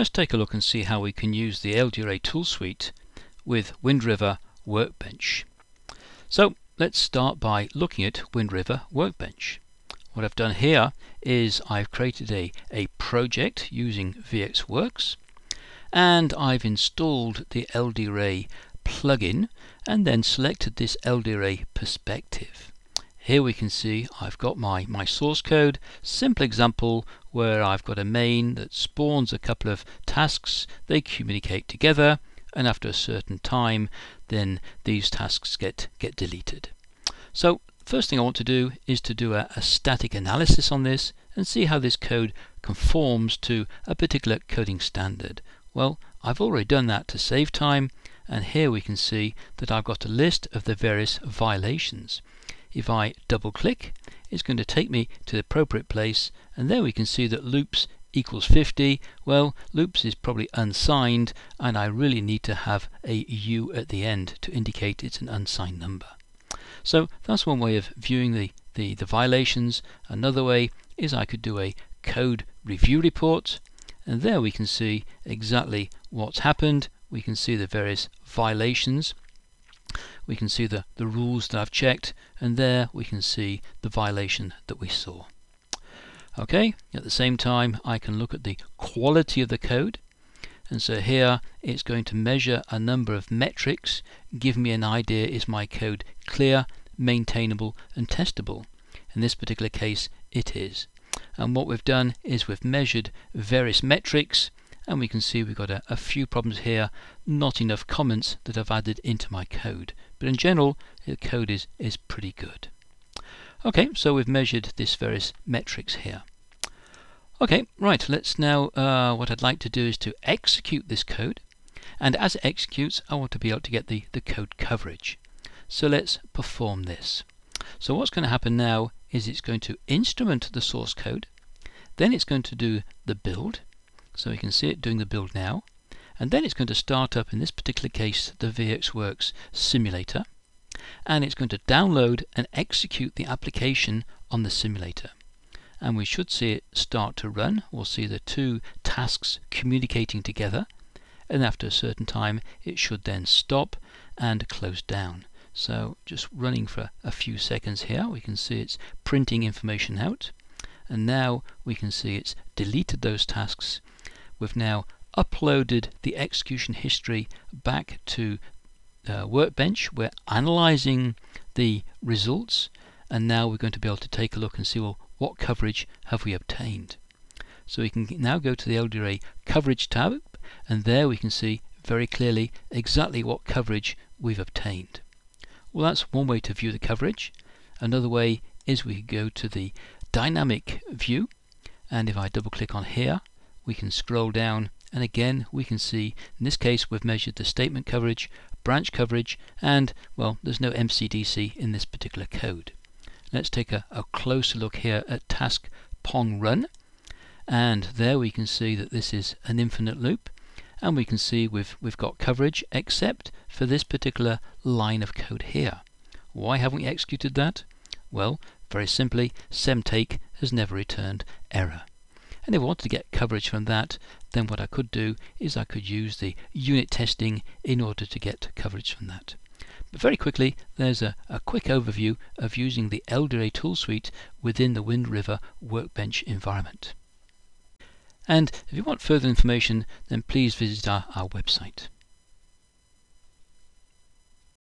let's take a look and see how we can use the LDRA tool suite with Wind River Workbench. So let's start by looking at Wind River Workbench. What I've done here is I've created a, a project using VxWorks and I've installed the LDRA plugin and then selected this LDRA perspective. Here we can see I've got my, my source code, simple example where I've got a main that spawns a couple of tasks, they communicate together, and after a certain time then these tasks get, get deleted. So first thing I want to do is to do a, a static analysis on this and see how this code conforms to a particular coding standard. Well, I've already done that to save time and here we can see that I've got a list of the various violations. If I double click, it's going to take me to the appropriate place, and there we can see that loops equals 50. Well, loops is probably unsigned, and I really need to have a U at the end to indicate it's an unsigned number. So that's one way of viewing the, the, the violations. Another way is I could do a code review report, and there we can see exactly what's happened. We can see the various violations we can see the, the rules that I've checked and there we can see the violation that we saw. Okay, at the same time I can look at the quality of the code and so here it's going to measure a number of metrics, give me an idea is my code clear, maintainable and testable. In this particular case it is. And what we've done is we've measured various metrics and we can see we've got a, a, few problems here, not enough comments that I've added into my code. But in general, the code is, is pretty good. Okay, so we've measured this various metrics here. Okay, right, let's now, uh, what I'd like to do is to execute this code. And as it executes, I want to be able to get the, the code coverage. So let's perform this. So what's going to happen now is it's going to instrument the source code, then it's going to do the build, so we can see it doing the build now. And then it's going to start up, in this particular case, the VxWorks simulator. And it's going to download and execute the application on the simulator. And we should see it start to run. We'll see the two tasks communicating together. And after a certain time, it should then stop and close down. So just running for a few seconds here, we can see it's printing information out. And now we can see it's deleted those tasks we've now uploaded the execution history back to uh, Workbench. We're analyzing the results and now we're going to be able to take a look and see well what coverage have we obtained. So we can now go to the LDRA coverage tab and there we can see very clearly exactly what coverage we've obtained. Well that's one way to view the coverage. Another way is we go to the dynamic view and if I double click on here we can scroll down and again we can see in this case we've measured the statement coverage, branch coverage and well there's no MCDC in this particular code. Let's take a, a closer look here at task pong run and there we can see that this is an infinite loop and we can see we've, we've got coverage except for this particular line of code here. Why haven't we executed that? Well, very simply, semtake has never returned error. And if I wanted to get coverage from that, then what I could do is I could use the unit testing in order to get coverage from that. But very quickly, there's a, a quick overview of using the LDRA tool suite within the Wind River Workbench environment. And if you want further information, then please visit our, our website.